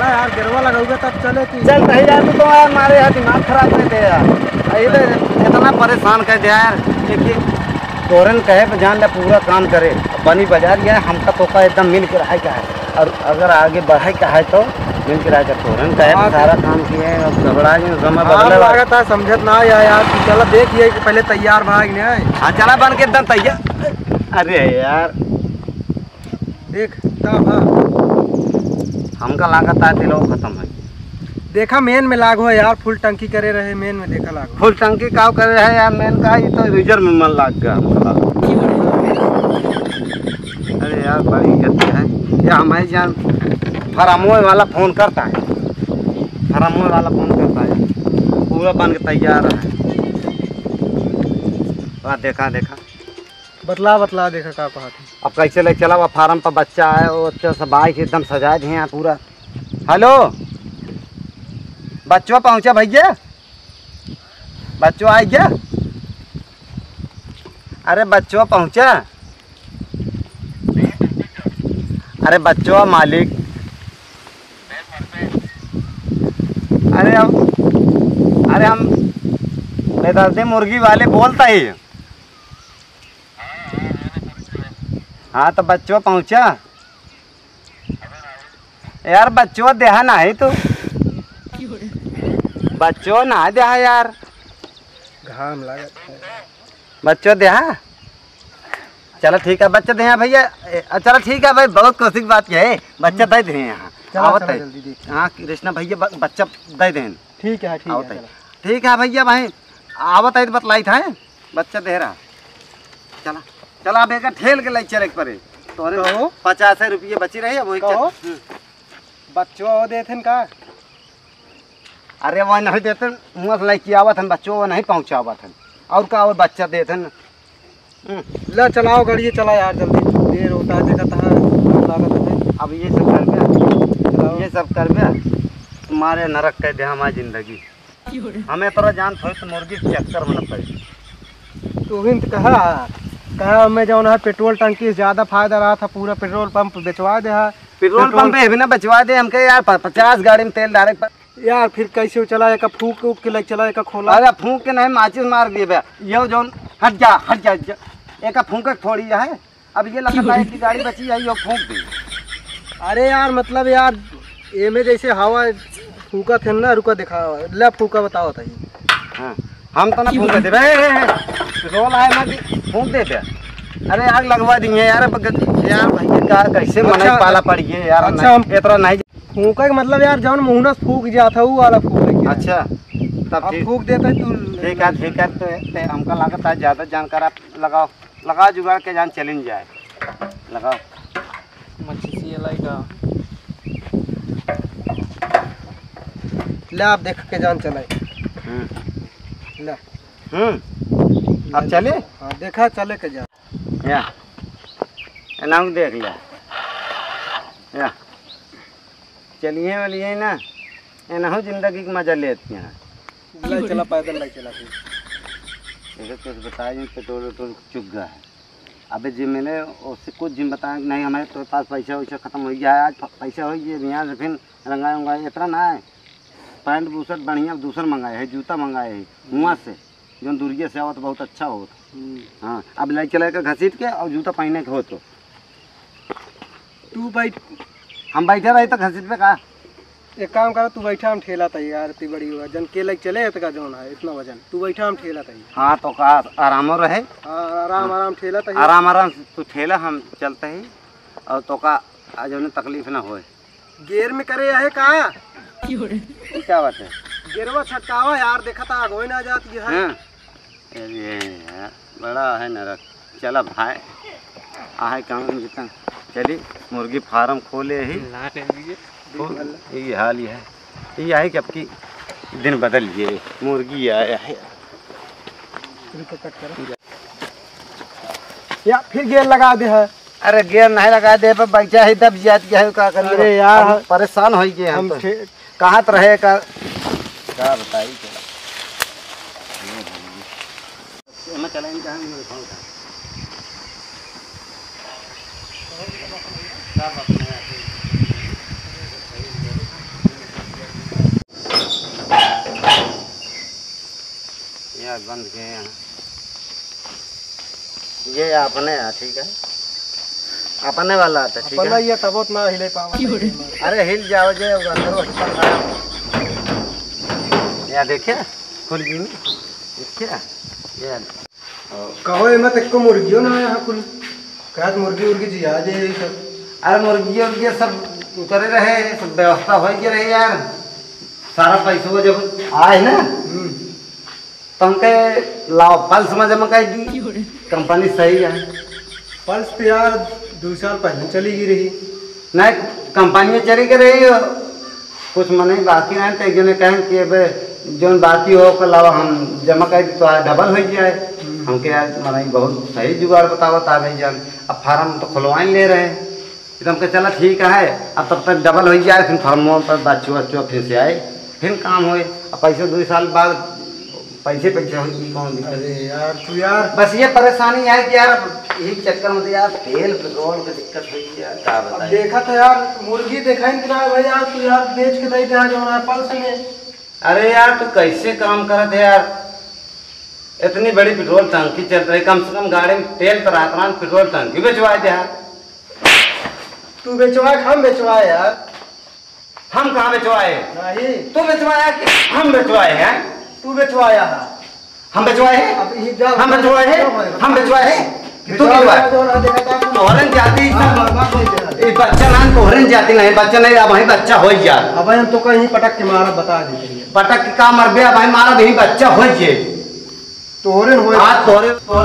चला यार गिरवा लगाऊँगा तब चले कि? चल कहीं यार तो यार हमारे यहाँ दिमाग खराब कर दे यार। तो इतना परेशान कर दिया यार देखिए तोरन कहे पे जान ले पूरा काम करे। बनी बाज़ार ये हमका तो का एकदम मिल के रहा का है? और अगर आगे बढ़ाई का है तो मिल के रहा का तोरन कहे पे सारा काम किए हैं अब घबरा हाँ। लागत है समझत ना आया यार चलो देखिए कि पहले तैयार भाग ने हाँ चला बन के एकदम तैयार। अरे यार। देख तब हाँ। हमका लागत है दिलो खत्म है देखा मेन में लागो है यार फुल टंकी करे रहे मेन में देखा लागो। फुल टंकी का कर रहे यार मैंने कहा ये तो रिज़र्व में मन लाग गया अरे यार बड़ी इज़्ज़त है। ये हमारे जान फरामोए वाला फ़ोन करता है। फरामोए वाला फ़ोन करता है। पूरा बन के तैयार है। वाह देखा देखा। बतला बतला देखा का कहा थी। अब कैसे ले चला फार्म पर बच्चा है, वो अच्छा सा बाइक एकदम सजा दिए यहाँ पूरा। हेलो? बच्चों पहुँचा भैया? बच्चों आ गया अरे बच्चों पहुँचा? अरे बच्चों, मालिक। अरे हम अरे हम बेदर्दी मुर्गी वाले बोलता ही। हाँ तो बच्चों पहुँचा। यार बच्चों देहा नहीं तू। बच्चों ना देहा यार। घाम लागत बच्चों देहा? चलो ठीक है बच्चे दे भैया। चलो ठीक है भाई बहुत खुशी की बात है। बच्चा दे दे यहाँ। है हाँ कृष्णा भैया बच्चा दे दें। ठीक है ठीक है है ठीक है भैया भाई। आवत है तो बतलाई था बच्चा दे रहा। चला। चला अब एक ठेल के ले चले के परे। तोरे कहो। पचास रुपये बची रही है वही कहो। हम्म। बच्चों वो देथे का? अरे वह नहीं देते मुँह से लेके आवत हन बच्चों वो नहीं पहुँचावत हन और का और बच्चा देते हम्म, चलाओ गाड़ी चला यार जल्दी। देर होता है देखा था लागत है अब ये सब कर गया। ये सब कर गया। तुम्हारे नरक कह दे हमारी ज़िंदगी हमें तोरा जान थोड़ी तो मुर्गी चक्कर में न पड़ी। तू तो कहा। कहा हमें जो है पेट्रोल टंकी से ज़्यादा फ़ायदा रहा था पूरा पेट्रोल पंप बेचवा दे है। पेट्रोल पंप पे भी ना बचवा दे हमके यार पचास गाड़ी में तेल डाले यार फिर कैसे चला एक फूक उक के लग चला एक खोला। अरे फूंक के नहीं माचिस मार दिए बे ये जौन हट जा हट जा जा। एक फूंक थोड़ी है। अब ये लगता है कि गाड़ी बची है ये फूंक दी अरे यार मतलब यार ये में जैसे हवा फूका थे ना रुका दिखा ले फूका बताओ था हाँ हम तो ना फूंक दे पेट्रोल है ना कि फूंक दे बे अरे आग लगवा दिए यार यार भैया का कैसे मना अच्छा, पाला पड़ गए यार अच्छा, हम- इतना नहीं फूका के मतलब यार जौन मुहना से फूक जाता वो वाला फूक है अच्छा तब फूक देता तू ठीक है ठीक है तो ते हमका लागत है ज़्यादा जानकार आप लगाओ। लगा जुगाड़ के जान चलिन जाए। लगाओ। ले आप देख के जान चलाए हम्म। ले। हम्म। अब चले? हाँ देखा चले के जा। या एनाऊ देख लिया या। चलिए वालिए ना एनाहू ज़िंदगी के मज़ा लेती हैं। ले चला पैदल ले चला फिर। कुछ बताया पेट्रोल वेट्रोल चुक गया है अबे जिम मैंने उससे कुछ जिम बताया नहीं हमारे तो पास पैसा वैसा खत्म हो गया है आज पैसा हो गया यहाँ से फिर रंगाए उंगाए इतना ना है। पैंट बूसट बढ़िया दूसर मंगाए है जूता मंगाए है हुआ से। जो दुर्गे से आवत बहुत अच्छा हो हाँ अब ले चले के घसीट के और जूता पहने के हो तो तू भाई हम बैठे रहे तो घसीट पे कहा एक काम करा तू बैठा हम ठेला तई यार इतनी बड़ी वज़न के लग चले इतना जौन है इतना वज़न। तू बैठा हम ठेला तई हाँ तो कहा आरामो रहे। हाँ आराम आराम ठेला तई आराम आराम तू ठेला हम चलते ही। और तो का आज उन्हें तकलीफ़ ना होए। गेर में करे है का? क्या बात है? गेरवा छटकावा यार देखा था आगो ना जाती है। हाँ। अरे यार बड़ा है नरक चला भाई। आहे काम जितना? चली मुर्गी फार्म खोले ही। ये हाल ही है। ये है कि अब की दिन बदल गए। मुर्गी आया है। या फिर गेर लगा दे है। अरे गेर नहीं लगा दे पर बच्चा ही दब जात गया है का करिए अरे यार, परेशान हो गए हम हम तो। कहाँ तो रहे का क्या बताइए? बंद किए यहाँ ये अपने है ठीक है अपने वाला आता ठीक है ये तबोत ना हिले पावा अरे हिल जाओ जे अंदर यहाँ देखिए खुल गई देखिए ये कहो मत एक मुर्गियों ना यहाँ कुल। कहत मुर्गी उर्गी जिया जे यही सब। अरे मुर्गी उर्गी सब करे रहे सब व्यवस्था हो गई रही यार। सारा पैसों जब आए ना हम्म। तो हमके लाओ फल समझ में कह दी कंपनी सही है। पल्स पे यार दो साल पहले चली गई रही। नहीं कंपनी में चली के रही हो। कुछ मने बाकी रहे तो एक जने कहें कि अब जौन बाकी हो के अलावा हम जमा कर दी तो डबल हो। जाए हमके यार मने बहुत सही जुगाड़ बतावत गई जान। अब फार्म तो खुलवा ले रहे हैं। फिर हमके चला ठीक है। अब तब तक डबल हो जाए फिर फार्मों पर बच्चों बच्चों फिर से आए। फिर काम हुए। अब पैसे दो साल बाद पैसे पैसे होगी कौन अरे यार तू यार। बस ये परेशानी है कि यार यही चक्कर में तो यार तेल पेट्रोल की दिक्कत हुई है। यार क्या अब देखा था यार मुर्गी देखा ही नहीं भाई। यार तू यार बेच के दे दे जो है पल्स में। अरे यार तू कैसे काम करत है यार? इतनी बड़ी पेट्रोल टंकी चल रही कम से कम गाड़ी में तेल तो रात रात पेट्रोल टंकी बेचवा दे तू बेचवाए हम बेचवाए यार। हम कहाँ बेचवाए नहीं। तू बेचवाया कि हम बेचवाए हैं? तू बेचवाया हम बेचवाए हैं? अब हम बेचवाए हैं? हम बेचवाए हैं? तू बेचवाए? तू तोहरन जाती। हाँ, नहीं। ये बच्चा ना तोहरन जाती नहीं बच्चा नहीं अब वही बच्चा हो जा अब हम तो कहीं पटक के मारा बता देते पटक के का मर गया भाई मारा भी बच्चा हो जे तोरे होए।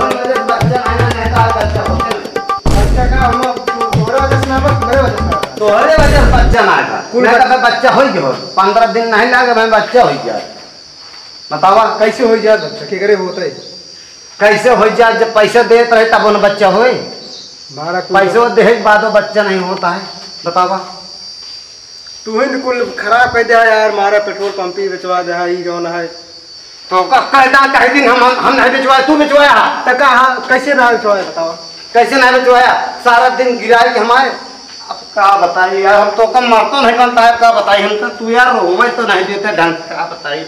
वजह बच्चा आना बच्चा। अच्छा का हम तोरे वजह से ना बस मेरे वजह से। तोहरे वजह से बच्चा ना था बच्चा- भाई बच्चा हो गया। पंद्रह दिन नहीं लगे भाई बच्चा हो गया। बतावा कैसे हो जाए बच्चा? के करे होते कैसे हो जाए जब पैसे देते रहे तब उन्हें बच्चा होए। मारा पैसे दे बाद बच्चा नहीं होता है। बतावा तू ही कुल खराब कर दिया यार मारा पेट्रोल पंप ही बेचवा दे है, ई जौन है। तो कहता कह दिन हम हम हम नहीं बेचवाए तू बेचवाया? तो कहा कैसे ना बेचवाए बताओ? कैसे नहीं बेचवाया? सारा दिन गिराए के हमारे? अब क्या बताइए यार हम तो कम मरतो नहीं बनता है क्या बताइए हम तो तू यार रोवे तो नहीं देते ढंग से क्या बताइए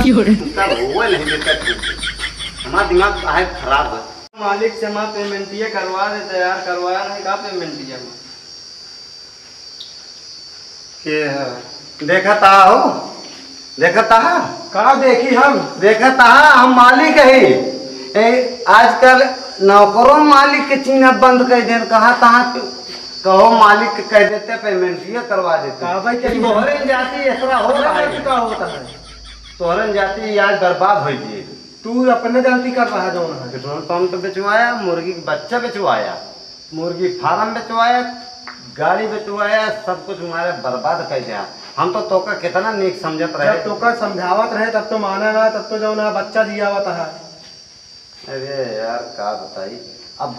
तुमका रोवे नहीं देते हमारा दिमाग है खराब। है मालिक से मैं पेमेंट ये करवा देते यार करवाया नहीं का पेमेंट कि देखा ता हो। देखा ता का देखी हम? देखा ता हम मालिक है। ए, आजकल नौकरों मालिक के चीना बंद कर दे कहा तहा कहो मालिक के कह देते पेमेंट ये करवा देते। का भाई क्या- तोहरे जाति ऐसा हो रहा है? का होता है? तोहरन जाति आज बर्बाद हो गई। तू अपने गलती कर रहा है है पेट्रोल पंप बेचवाया मुर्गी का बच्चा बेचवाया मुर्गी फार्म बेचवाया गाड़ी बेचवाया सब कुछ हमारे बर्बाद कर दिया। हम तो तोका कितना नीक समझत रहे। तो का समझावत रहे तब तो माना ना तब तो जौन है बच्चा जियावत है। अरे यार क्या बताई? अब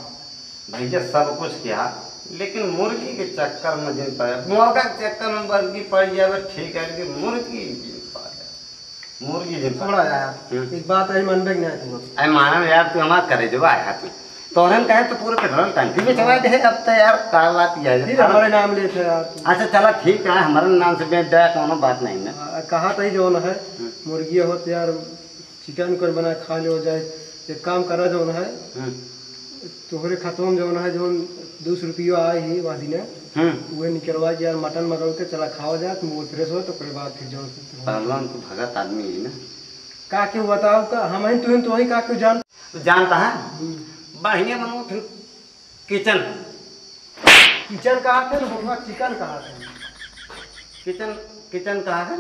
भैया सब कुछ किया लेकिन मुर्गी के चक्कर में जिन पड़े। मुर्गा के चक्कर में मुर्गी पड़ जाए ठीक है लेकिन मुर्गी जिन पड़े। मुर्गी जिन पड़े। यार हम्म। एक बात है मन में नहीं अरे मानव यार तू हमारा करे जो आया तू। तोहरन कहे तो पूरे पेट्रोल टंकी में चला दे अब तो यार का बात ये है। फिर हमारे नाम ले थे यार अच्छा चला ठीक है हमारे नाम से बेच दे कोनो बात नहीं ना आ, कहा था ही जौन है? मुर्गी हो तो यार चिकन को बना खा लो जाए। एक काम करा जौन है हम्म, तोहरे खतम जौन है जौन दो सौ रुपये आए ही वहाँ दिन हम्म वह निकलवा के यार मटन मंगवा के चला खाओ जाए तो मूड फ्रेश हो तो ओकरे बाद फिर जौन। पहलवान तू भगत आदमी है ना। का क्यों बताओ का हम ही तू तो वही का क्यों जान। जानता है? बढ़िया बनवा फिर किचन। किचन कहा थे ना चिकन कहा थे किचन किचन कहा है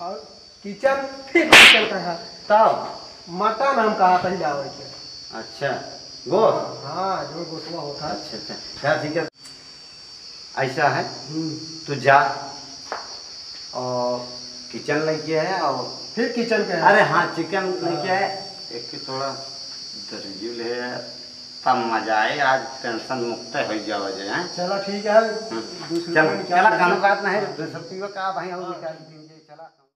और किचन फिर किचन कहा? तब मटन हम कहा था? के अच्छा गो हाँ जो गोसवा होता है। अच्छा अच्छा। क्या ठीक है ऐसा है? हम्म। तू जा। और किचन लेके है और फिर किचन के अरे हाँ चिकन लेके है। एक की थोड़ा दर्जुल है तब मज़ा आए आज टेंशन मुक्त हो जाओ जे हैं? चलो ठीक है चलो दूसरी कानून कोई निकाल चला खाना बात नहीं। सब पीवा का भाई और निकाल